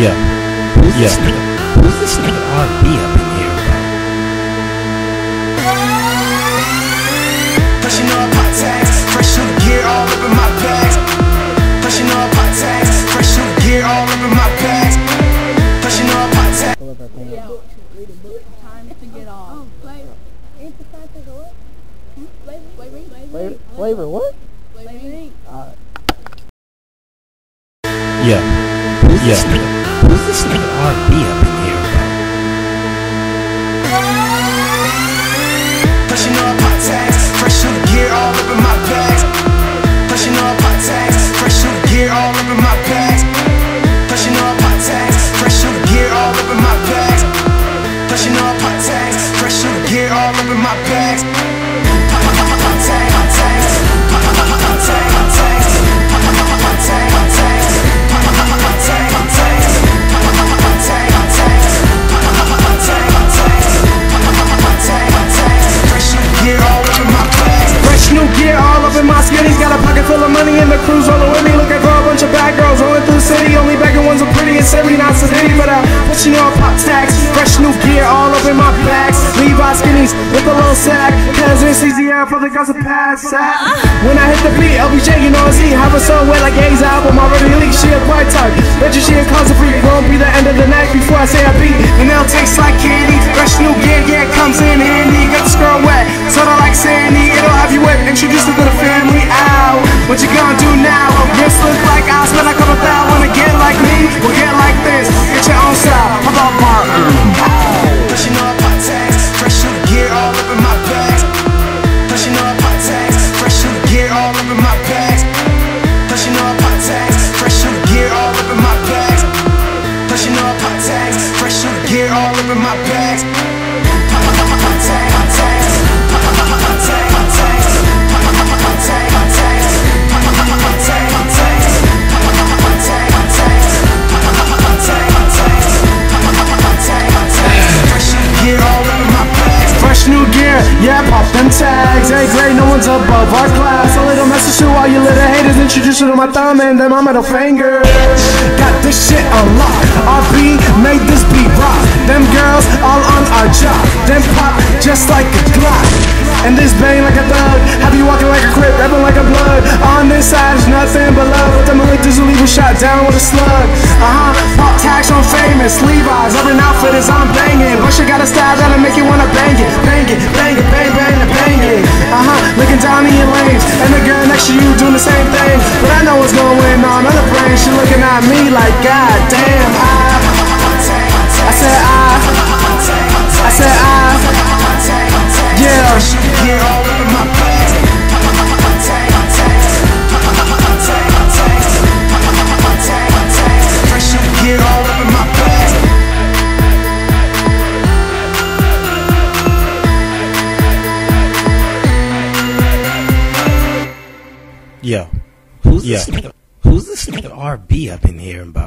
Yeah. Who's yeah. this nigga? Who's this nigga RB up in here about? Plus you know I pop tags, fresh new gear all up in my bags. Plus you know I pop tags, fresh new gear all up in my bags. Plus you know I pop tags. Yeah. Read a book. Time to get off. Oh, flavor. It's the time to go up. Hmm? Flavor. Flavor. Flavor, flavor what? Flavor. Uh, Yeah. Who's yeah. this nigga? Who's this nigga RB skinnies with a little sack. Cause it's easier for the girls to pass out. When I hit the beat, LBJ, you know it's he. Have a song wet like A's album already leaked. She a quiet type. You she a closet freak. Won't be the end of the night before I say I beat. And they'll taste like candy. Fresh new gear, yeah, them tags. Hey, great, no one's above our class. A little message to all you little haters. Introduce you to my thumb and then my middle finger. Got this shit unlocked. RB made this beat rock. Them girls all on our job. Them pop just like a Glock. And this bang like a thug. Have you walking like a crip, rapping like a blood. On this side is nothing but love. But the Malik will leave a shot down with a slug. Uh huh. Pop tags on famous. Levi's. Every outfit is on banging. But you got a style that'll make you wanna bang it. Bang it, bang She looking at me like, God damn, I. I said I. I said I. Yeah. Get all up in my bag. Yo. Who's Yeah. Who's this nigga RB up in here about?